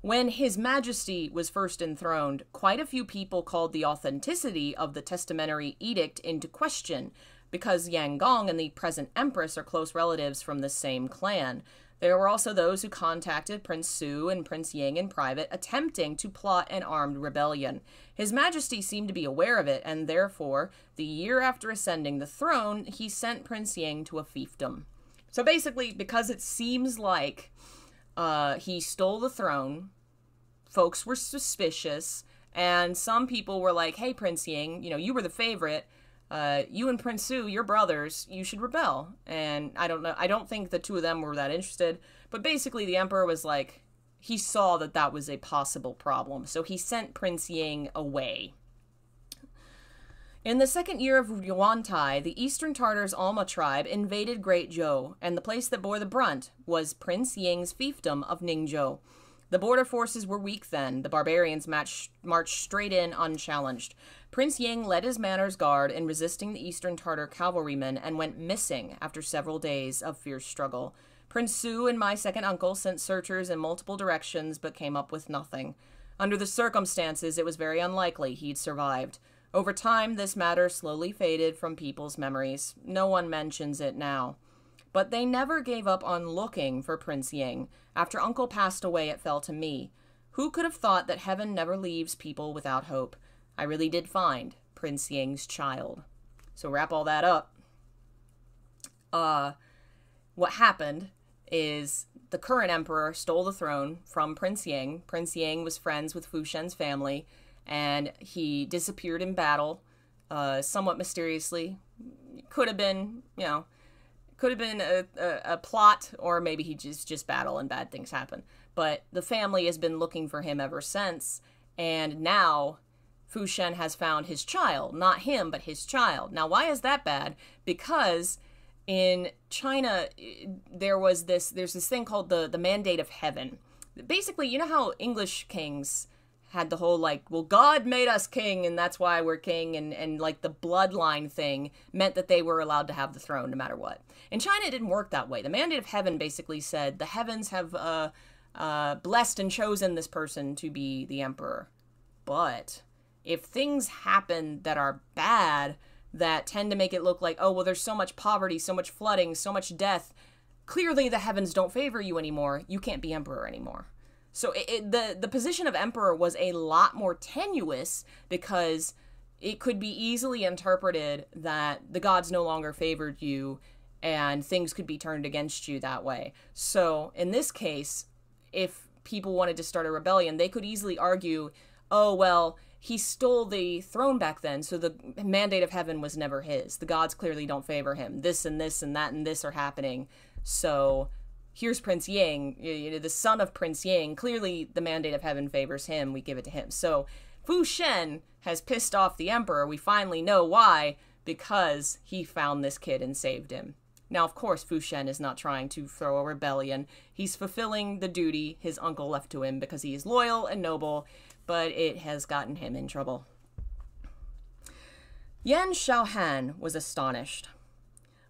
When His Majesty was first enthroned, quite a few people called the authenticity of the testamentary edict into question because Yang Gong and the present Empress are close relatives from the same clan. There were also those who contacted Prince Su and Prince Ying in private, attempting to plot an armed rebellion. His Majesty seemed to be aware of it, and therefore, the year after ascending the throne, he sent Prince Ying to a fiefdom. So basically, because it seems like uh, he stole the throne, folks were suspicious, and some people were like, hey, Prince Ying, you know, you were the favorite uh, you and Prince Su, you're brothers, you should rebel. And I don't know, I don't think the two of them were that interested. But basically, the Emperor was like, he saw that that was a possible problem. So he sent Prince Ying away. In the second year of Yuantai, the Eastern Tartars Alma tribe invaded Great Zhou, and the place that bore the brunt was Prince Ying's fiefdom of Ningzhou. The border forces were weak then. The barbarians marched straight in unchallenged. Prince Ying led his Manners Guard in resisting the Eastern Tartar cavalrymen and went missing after several days of fierce struggle. Prince Su and my second uncle sent searchers in multiple directions but came up with nothing. Under the circumstances, it was very unlikely he'd survived. Over time, this matter slowly faded from people's memories. No one mentions it now. But they never gave up on looking for Prince Ying. After Uncle passed away, it fell to me. Who could have thought that heaven never leaves people without hope? I really did find Prince Ying's child. So wrap all that up. Uh, what happened is the current emperor stole the throne from Prince Ying. Prince Ying was friends with Fu Shen's family, and he disappeared in battle, uh, somewhat mysteriously. Could have been, you know, could have been a, a, a, plot, or maybe he just just battle and bad things happen. But the family has been looking for him ever since, and now Fu Shen has found his child, not him, but his child. Now, why is that bad? Because in China, there was this. There's this thing called the the mandate of heaven. Basically, you know how English kings had the whole like, well, God made us king, and that's why we're king, and and like the bloodline thing meant that they were allowed to have the throne no matter what. In China, it didn't work that way. The mandate of heaven basically said the heavens have uh, uh, blessed and chosen this person to be the emperor, but if things happen that are bad, that tend to make it look like, oh, well, there's so much poverty, so much flooding, so much death. Clearly, the heavens don't favor you anymore. You can't be emperor anymore. So it, it, the the position of emperor was a lot more tenuous because it could be easily interpreted that the gods no longer favored you and things could be turned against you that way. So in this case, if people wanted to start a rebellion, they could easily argue, oh, well, he stole the throne back then, so the mandate of heaven was never his. The gods clearly don't favor him. This and this and that and this are happening. So here's Prince know, the son of Prince Ying. Clearly, the mandate of heaven favors him. We give it to him. So Fu Shen has pissed off the emperor. We finally know why because he found this kid and saved him. Now, of course, Fu Shen is not trying to throw a rebellion. He's fulfilling the duty his uncle left to him because he is loyal and noble, but it has gotten him in trouble. Yan Xiaohan was astonished.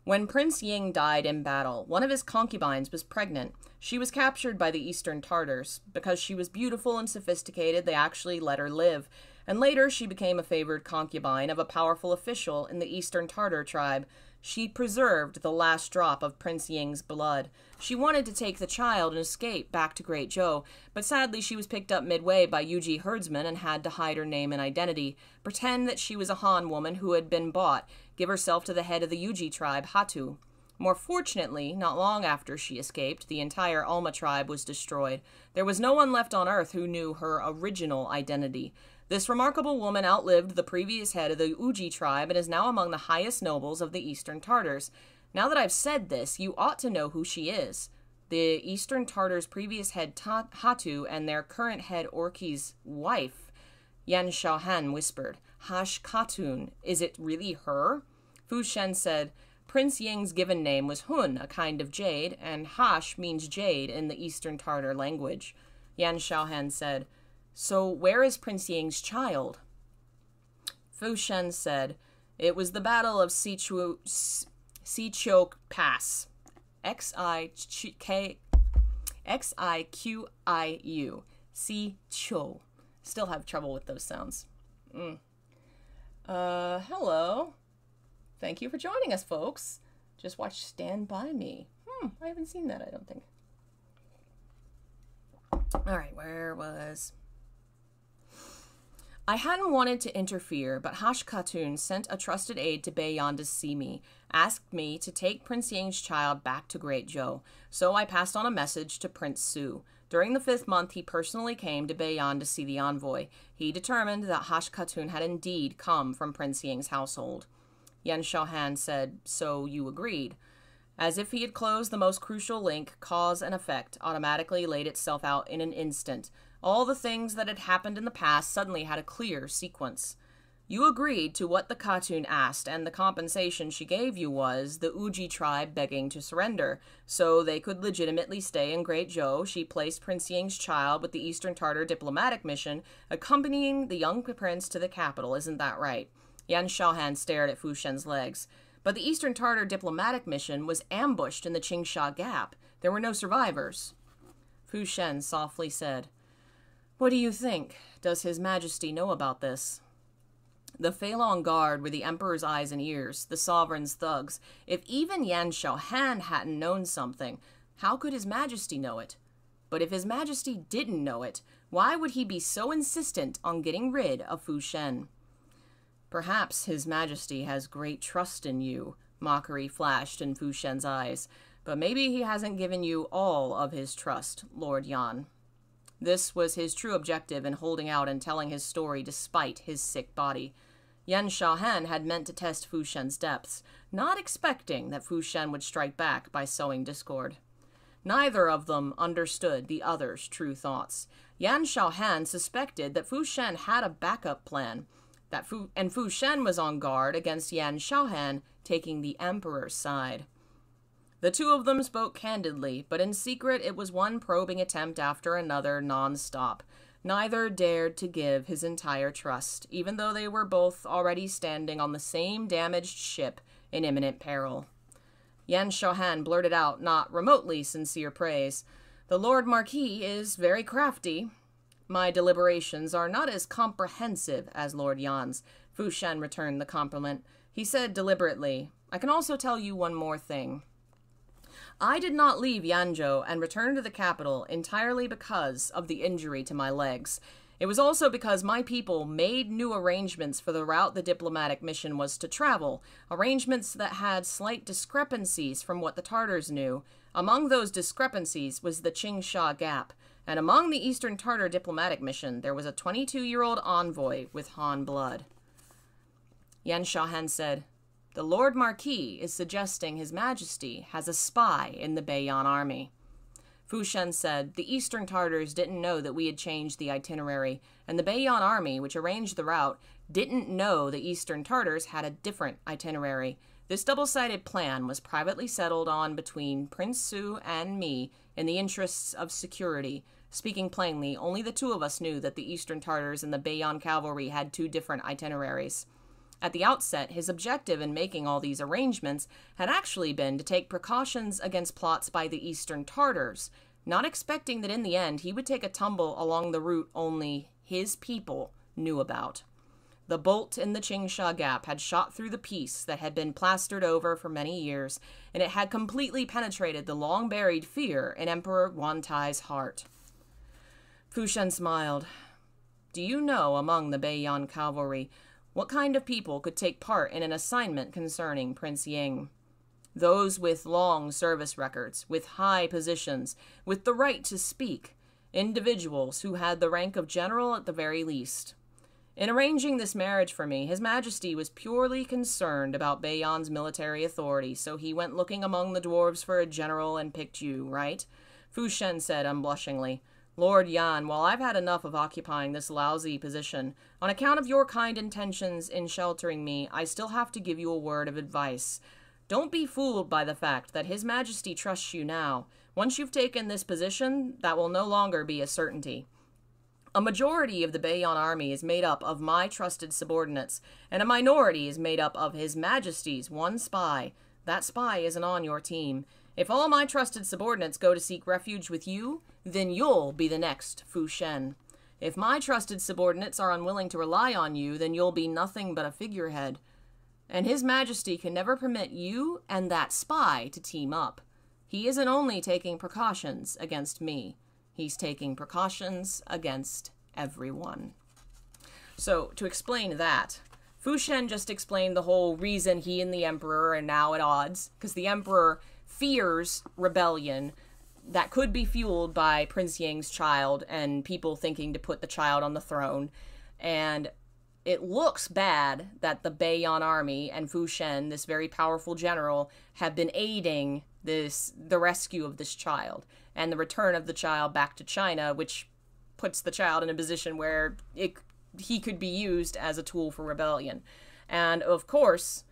When Prince Ying died in battle, one of his concubines was pregnant. She was captured by the Eastern Tartars. Because she was beautiful and sophisticated, they actually let her live. And later, she became a favored concubine of a powerful official in the Eastern Tartar tribe she preserved the last drop of Prince Ying's blood. She wanted to take the child and escape back to Great Zhou, but sadly she was picked up midway by Yuji herdsmen and had to hide her name and identity, pretend that she was a Han woman who had been bought, give herself to the head of the Yuji tribe, Hatu. More fortunately, not long after she escaped, the entire Alma tribe was destroyed. There was no one left on Earth who knew her original identity. This remarkable woman outlived the previous head of the Uji tribe and is now among the highest nobles of the Eastern Tartars. Now that I've said this, you ought to know who she is. The Eastern Tartars' previous head Ta- Hatu and their current head Orki's wife, Yan Xiaohan whispered. Hash Khatun, is it really her? Fu Shen said, Prince Ying's given name was Hun, a kind of jade, and Hash means jade in the Eastern Tartar language. Yan Xiaohan said, so, where is Prince Ying's child? Fu Shen said, It was the Battle of Sichuo, Siqiu Pass. X I K X I Q I U. Siqiu. Still have trouble with those sounds. Mm. Uh, hello. Thank you for joining us, folks. Just watch Stand By Me. Hmm, I haven't seen that, I don't think. All right, where was. I hadn't wanted to interfere, but Hash Khatun sent a trusted aide to Beiyan to see me, asked me to take Prince Yang's child back to Great Zhou, so I passed on a message to Prince Su. During the fifth month, he personally came to Beiyan to see the envoy. He determined that Hash Khatun had indeed come from Prince Ying's household. Yan Xiaohan said, So you agreed. As if he had closed the most crucial link, cause and effect automatically laid itself out in an instant, all the things that had happened in the past suddenly had a clear sequence. You agreed to what the Khatun asked, and the compensation she gave you was the Uji tribe begging to surrender. So they could legitimately stay in Great Zhou, she placed Prince Ying's child with the Eastern Tartar diplomatic mission, accompanying the young prince to the capital. Isn't that right? Yan Xiaohan stared at Fu Shen's legs. But the Eastern Tartar diplomatic mission was ambushed in the Qingsha Gap. There were no survivors. Fu Shen softly said, what do you think? Does His Majesty know about this? The Feilong Guard were the Emperor's eyes and ears, the sovereign's thugs. If even Yan Xiaohan hadn't known something, how could His Majesty know it? But if His Majesty didn't know it, why would he be so insistent on getting rid of Fu Shen? Perhaps His Majesty has great trust in you, mockery flashed in Fu Shen's eyes, but maybe he hasn't given you all of his trust, Lord Yan. This was his true objective in holding out and telling his story despite his sick body. Yan Xiaohan had meant to test Fu Shen's depths, not expecting that Fu Shen would strike back by sowing discord. Neither of them understood the other's true thoughts. Yan Xiaohan suspected that Fu Shen had a backup plan, that Fu and Fu Shen was on guard against Yan Xiaohan taking the emperor's side. The two of them spoke candidly, but in secret it was one probing attempt after another non-stop. Neither dared to give his entire trust, even though they were both already standing on the same damaged ship in imminent peril. Yan Xiaohan blurted out not remotely sincere praise. The Lord Marquis is very crafty. my deliberations are not as comprehensive as Lord Yan's. Fu Shen returned the compliment. He said deliberately, I can also tell you one more thing. I did not leave Yanzhou and return to the capital entirely because of the injury to my legs. It was also because my people made new arrangements for the route the diplomatic mission was to travel, arrangements that had slight discrepancies from what the Tartars knew. Among those discrepancies was the Qingsha Gap, and among the Eastern Tartar diplomatic mission there was a 22 year old envoy with Han blood. Yan Xiaohan said, The Lord Marquis is suggesting His Majesty has a spy in the Beiyan army. Fu Shen said, The Eastern Tartars didn't know that we had changed the itinerary, and the Beiyan army, which arranged the route, didn't know the Eastern Tartars had a different itinerary. This double sided plan was privately settled on between Prince Su and me in the interests of security. Speaking plainly, only the two of us knew that the Eastern Tartars and the Beiyan cavalry had two different itineraries. At the outset, his objective in making all these arrangements had actually been to take precautions against plots by the Eastern Tartars, not expecting that in the end he would take a tumble along the route only his people knew about. The bolt in the Qingsha Gap had shot through the peace that had been plastered over for many years, and it had completely penetrated the long buried fear in Emperor Yuantai's heart. Fu Shen smiled. Do you know among the Beiyan cavalry what kind of people could take part in an assignment concerning Prince Ying? Those with long service records, with high positions, with the right to speak, individuals who had the rank of general at the very least. In arranging this marriage for me, His Majesty was purely concerned about Beiyan's military authority, so he went looking among the dwarves for a general and picked you, right? Fu Shen said unblushingly. Lord Yan, while I've had enough of occupying this lousy position, on account of your kind intentions in sheltering me, I still have to give you a word of advice. Don't be fooled by the fact that His Majesty trusts you now. Once you've taken this position, that will no longer be a certainty. A majority of the Beiyan army is made up of my trusted subordinates, and a minority is made up of His Majesty's one spy. That spy isn't on your team. If all my trusted subordinates go to seek refuge with you, then you'll be the next Fu Shen. If my trusted subordinates are unwilling to rely on you, then you'll be nothing but a figurehead. And His Majesty can never permit you and that spy to team up. He isn't only taking precautions against me, he's taking precautions against everyone. So, to explain that, Fu Shen just explained the whole reason he and the Emperor are now at odds, because the Emperor fears rebellion that could be fueled by Prince Yang's child and people thinking to put the child on the throne. And it looks bad that the Beiyan army and Fu Shen, this very powerful general, have been aiding this the rescue of this child and the return of the child back to China, which puts the child in a position where it, he could be used as a tool for rebellion. And of course,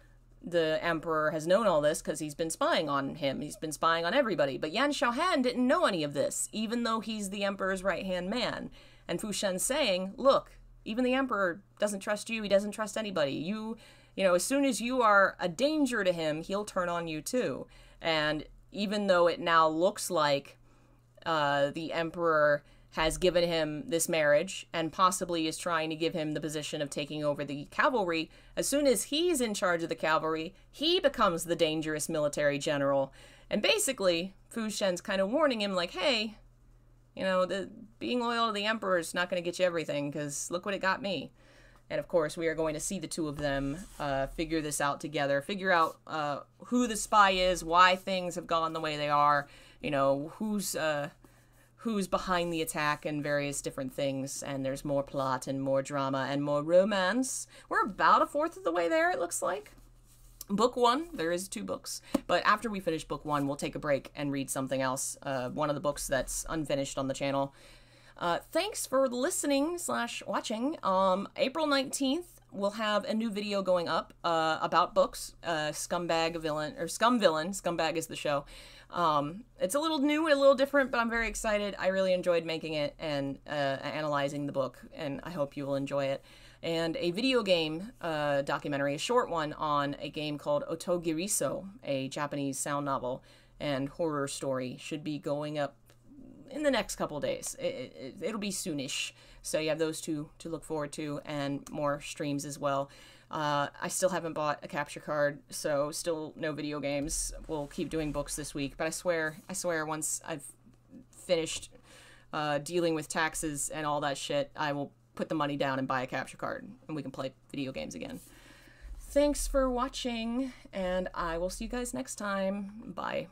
the emperor has known all this because he's been spying on him. He's been spying on everybody. But Yan Xiaohan didn't know any of this, even though he's the emperor's right hand man. And Fu Shen's saying, look, even the emperor doesn't trust you. He doesn't trust anybody. You, you know, as soon as you are a danger to him, he'll turn on you too. And even though it now looks like uh, the emperor has given him this marriage and possibly is trying to give him the position of taking over the cavalry, as soon as he's in charge of the cavalry, he becomes the dangerous military general. And basically, Fu Shen's kind of warning him, like, hey, you know, the being loyal to the emperor is not going to get you everything because look what it got me. And of course, we are going to see the two of them uh, figure this out together, figure out uh, who the spy is, why things have gone the way they are, you know, who's uh, who's behind the attack and various different things. And there's more plot and more drama and more romance. We're about a fourth of the way there, it looks like. Book one, there is two books. But after we finish book one, we'll take a break and read something else. Uh, one of the books that's unfinished on the channel. Uh, thanks for listening slash watching. Um, April 19th, we'll have a new video going up uh, about books. Uh, Scumbag Villain, or Scum Villain, Scumbag is the show. Um, it's a little new a little different, but I'm very excited. I really enjoyed making it and uh, analyzing the book, and I hope you will enjoy it. And a video game uh, documentary, a short one, on a game called Otogiriso, a Japanese sound novel and horror story, should be going up in the next couple days. It, it, it'll be soonish. So you have those two to look forward to, and more streams as well. Uh, I still haven't bought a capture card, so still no video games. We'll keep doing books this week, but I swear, I swear, once I've finished uh, dealing with taxes and all that shit, I will put the money down and buy a capture card, and we can play video games again. Thanks for watching, and I will see you guys next time. Bye.